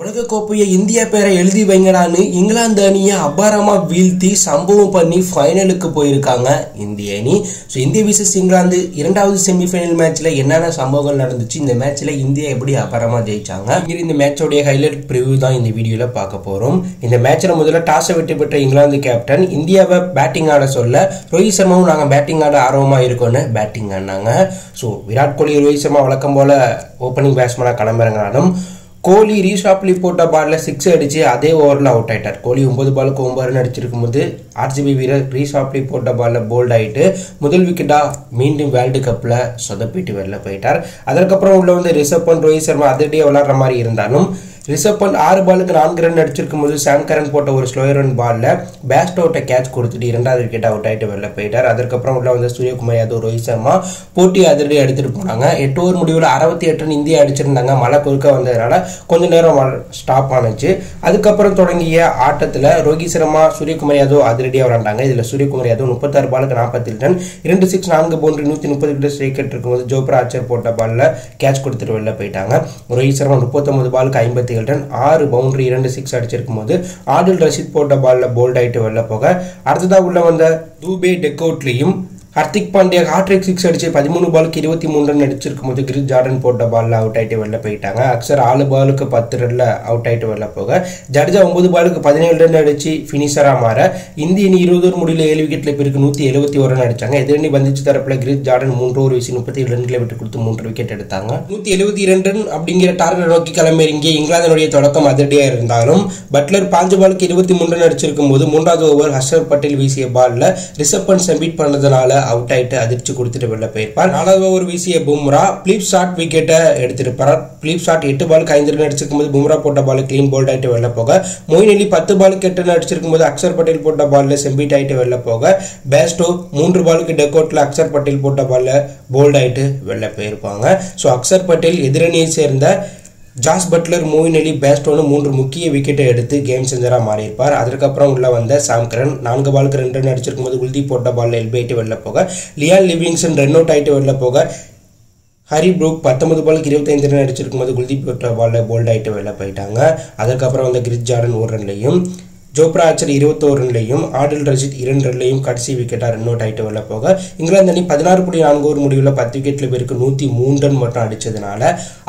உலகக்கோப்பையை India பேரை எழுதி வைங்கடான்னு இங்கிலாந்து அணியை அபாரமாக வீழ்த்தி சம்பவம் பண்ணி ஃபைனலுக்கு போயிருக்காங்க இந்திய அணி. ஸோ இந்திய விசஸ் இங்கிலாந்து இரண்டாவது செமிஃபைனல் மேட்ச்ல என்னென்ன சம்பவங்கள் நடந்துச்சு? இந்த மேட்ச்ல இந்தியா எப்படி அபாரமாக ஜெயிச்சாங்க? இந்த மேட்சோடைய ஹைலைட் ப்ரிவ்யூ தான் இந்த வீடியோல பார்க்க போறோம். இந்த மேட்ச்ல முதல்ல டாஸை வெற்றி பெற்ற இங்கிலாந்து கேப்டன் இந்தியாவை பேட்டிங் ஆட சொல்ல ரோஹித் சர்மாவும் நாங்கள் பேட்டிங் ஆட ஆர்வமாக இருக்கோன்னு பேட்டிங் ஆடினாங்க ஸோ விராட் கோலி ரோஹித் சர்மா வழக்கம் போல ஓப்பனிங் பேட்ஸ்மேனாக களமிறங்கினாலும் கோலி ரீஷாப்லி போட்ட பாலில் சிக்ஸ் அடிச்சு அதே ஓவரில் அவுட் ஆகிட்டார் கோலி ஒன்பது பாலுக்கு ஒன்பது ரன் அடிச்சிருக்கும் போது ஆர்சிபி வீரர் ரீஷாப்லி போட்ட பாலில் போல்ட் ஆகிட்டு முதல் விக்கெட்டாக மீண்டும் வேர்ல்டு கப்பில் சொதப்பிட்டு வெளில போயிட்டார். அதற்கப்புறம் உள்ள வந்து ரிஷப் பண்ட் ரோஹித் சர்மா அதிரடியாக விளாட்ற மாதிரி இருந்தாலும் ரிஷப் பந்த் ஆறு பாலுக்கு நான்கு ரன் அடிச்சிருக்கும் போது சாம் போட்ட ஒரு ஸ்லோ ரன் பேஸ்ட் அவுட்டை கேட்ச் கொடுத்துட்டு இரண்டாவது விக்கெட் அவுட் ஆகிட்டு வெளில போயிட்டார். அதுக்கப்புறம் உள்ள வந்து சூரியகுமார் யாதவ் ரோஹித் சர்மா போட்டி அதிரடி எடுத்துகிட்டு போனாங்க. எட்டு ஓவர் முடிவில் அறுபத்தி எட்டு ரன் இந்தியா அடிச்சிருந்தாங்க. மழை குறுக்க வந்ததுனால கொஞ்ச நேரம் ஸ்டாப் ஆனுச்சு. அதுக்கப்புறம் தொடங்கிய ஆட்டத்தில் ரோஹித் சர்மா சூரியகுமார் யாதவ் அதிரடியாக விளாண்டாங்க இதில் சூரியகுமார் யாதவ் முப்பத்தாறு பாலுக்கு நாற்பத்தி ரன் இரண்டு சிக்ஸ் நான்கு பவுண்டரி நூற்றி முப்பது கிட்ட ஸ்ட்ரைக்கெட் இருக்கும்போது ஜோப்ரா ஆச்சர் போட்ட பாலில் கேட்ச் கொடுத்துட்டு வெளில போயிட்டாங்க. ரோஹித் சர்மா முப்பத்தொம்பது பாலுக்கு ஐம்பத்தி ஏழு ரன் ஆறு பவுண்டரி இரண்டு சிக்ஸ் அடிச்சிருக்கும் போது ஆடில் ரஷீத் போட்ட பாலில் போல்ட் ஆயிட்டு வெளில போக. அடுத்ததாக உள்ள வந்த தூபே டெக்கோட்லேயும் ஹர்திக் பாண்டியா ஹாட்ரிக் சிக்ஸ் அடிச்சு பதிமூணு பாலுக்கு இருபத்தி மூணு ரன் அடிச்சிருக்கும் போது கிரிஸ் ஜார்டன் போட்ட பாலில் அவுட் ஆகிட்டு வெளில போயிட்டாங்க. அக்சர் ஆறு பாலுக்கு பத்து ரன்ல அவுட் ஆகிட்டு வெளில போக. ஜடேஜா ஒன்பது பாலுக்கு பதினேழு ரன் அடிச்சு ஃபினிஷராக மாற. இந்திய அணி இருபது ஓவர் முடியல ஏழு விக்கெட்ல பிறகு நூத்தி எழுபத்தி ஒரு ரன் அடிச்சாங்க. எதிரணி பந்திச்சு தரப்புல கிரிஸ் ஜார்டன் மூன்று ஓவர் வீசி முப்பத்தி ஏழு ரன்களை விட்டு கொடுத்து மூன்று விக்கெட் எடுத்தாங்க. நூத்தி எழுபத்தி இரண்டு ரன் அப்படிங்கிற டார்கெட் நோக்கி கிளம்பிறங்கிய இங்கிலாந்தினுடைய தொடக்கம் அதிரடியாக இருந்தாலும் பட்லர் பாஞ்சு பாலுக்கு இருபத்தி மூன்று ரன் அடிச்சிருக்கும் போது மூன்றாவது ஓவர் ஹர்ஷர் பட்டேல் வீசிய பாலில் ரிஷப் பண்ட் சம்பீட் பண்ணதுனால அவுட் ஆயிட்டு அதிர்ச்சி கொடுத்துட்டு வெளில போயிருப்பார். நாலாவது ஓவர் வீசிய பும்ரா பிளிப் ஷாட் விக்கெட்டை எடுத்திருப்பார். பிளிப் ஷாட் எட்டு பாலுக்கு ஐந்து ரன் அடிச்சிருக்கும் போது பும்ரா போட்ட பால் கிளீன் போல்ட் ஆயிட்டு வெளில போக. மொயின் அலி பத்து பாலுக்கு எட்டு ரன் அடிச்சிருக்கும் போது அக்ஷர் பட்டேல் போட்ட பால்ல செம்பிட் ஆயிட்டு வெளில போக. பேஸ்டோ மூன்று பாலுக்கு டெக்கோட்ல அக்ஷர் பட்டேல் போட்ட பால்ல போல்ட் ஆயிட்டு வெளில போயிருப்பாங்க. ஸோ அக்ஷர் பட்டேல் எதிரணியை சேர்ந்த ஜாஸ் பட்லர் மோயின் அலி பேஸ்டோனு மூன்று முக்கிய விக்கெட்டை எடுத்து கேம் செஞ்சராக மாறியிருப்பார். அதற்கப்புறம் உள்ள வந்த சாம் கரன் நான்கு பாலுக்கு ரெண்டு ரன் அடிச்சிருக்கும் போது குல்தீப் போட்ட பால்ல எல்பி வெளில போக லியால் லிவிங்ஸன் ரன் அவுட் ஆகிட்டு வெளில போக ஹரி ப்ரூக் பத்தொன்பது பாலுக்கு இருபத்தைந்து ரன் அடிச்சிருக்கும் போது குல்தீப் போட்ட பால்ல போல்ட் ஆகிட்டு வெளில போயிட்டாங்க. அதுக்கப்புறம் வந்த கிரிஜ் ஜார்டன் ஒரு ரன்லையும் ஜோப்ரா ஆச்சர் இருபத்தோரு ரன்லையும் ஆடில் ரஜித் இரண்டு ரன்லையும் கடைசி விக்கெட்டாக ரன் அவுட் ஆகிட்டு வெளில போக இங்கிலாந்து அணி பதினாறு புள்ளி நான்கு ஒரு முடிவில் பத்து விக்கெட்டில் பேருக்கு நூற்றி மூன்று ரன் மட்டும் அடித்ததுனால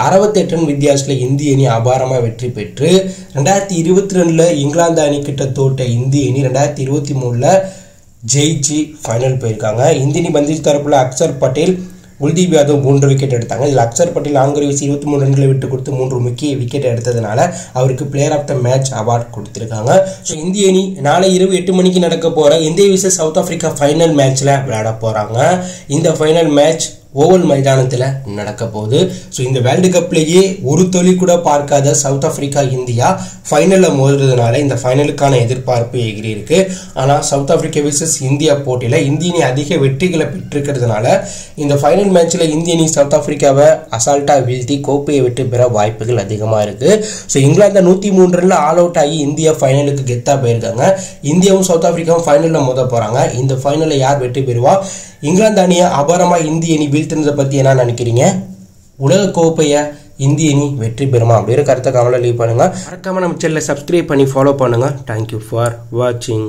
அறுபத்தெட்டு ரன் வித்தியாசத்தில் இந்திய அணி அபாரமாக வெற்றி பெற்று ரெண்டாயிரத்தி இருபத்தி ரெண்டில் இங்கிலாந்து அணி கிட்ட தோட்ட இந்திய அணி ரெண்டாயிரத்தி இருபத்தி மூணில் ஜெயிச்சு ஃபைனல் போயிருக்காங்க. இந்திய அணி பந்திச் தரப்பில் அக்சர் பட்டேல் குல்தீப் யாதவ் மூன்று விக்கெட் எடுத்தாங்க. இதில் அக்சர் பட்டேல் நான்கு இருபத்தி மூணு ரன்களை விட்டு கொடுத்து மூன்று முக்கிய விக்கெட் எடுத்ததுனால அவருக்கு player of the match award கொடுத்துருக்காங்க. ஸோ இந்திய அணி நாளை இரவு எட்டு மணிக்கு நடக்க போகிற இந்திய விசஸ் சவுத் ஆஃப்ரிக்கா ஃபைனல் மேட்ச்சில் விளையாட போகிறாங்க இந்த ஃபைனல் மேட்ச் ஓவல் மைதானத்தில் நடக்க போகுது. ஸோ இந்த வேர்ல்டு கப்லேயே ஒரு தொழில் கூட பார்க்காத சவுத் ஆஃப்ரிக்கா இந்தியா ஃபைனலில் மோதுறதுனால இந்த ஃபைனலுக்கான எதிர்பார்ப்பு எகிரி இருக்கு. ஆனால் சவுத் ஆஃப்ரிக்கா விசஸ் இந்தியா போட்டியில் இந்திய அணி அதிக வெற்றிகளை பெற்றிருக்கிறதுனால இந்த ஃபைனல் மேட்ச்சில் இந்திய அணி சவுத் ஆஃப்ரிக்காவை அசால்ட்டாக வீழ்த்தி கோப்பையை விட்டு பெற வாய்ப்புகள் அதிகமாக இருக்கு. ஸோ இங்கிலாந்து நூற்றி மூன்று ரன்ல ஆல் அவுட் ஆகி இந்தியா ஃபைனலுக்கு கெத்தாக போயிருக்காங்க. இந்தியாவும் சவுத் ஆஃப்ரிக்காவும் ஃபைனலில் மோத போகிறாங்க இந்த ஃபைனலில் யார் வெற்றி பெறுவா? இங்கிலாந்து அணியை அபாரமாக இந்திய அணி வீழ்த்தினதை பற்றி என்ன நினைக்கிறீங்க? உலக கோப்பையை இந்திய அணி வெற்றி பெறுமா? அப்படிங்கிற கருத்தை கவலை லீவ் பண்ணுங்கள் மறக்காமல் நம்ம சேனலை சப்ஸ்கிரைப் பண்ணி ஃபாலோ பண்ணுங்கள் தேங்க்யூ ஃபார் வாட்சிங்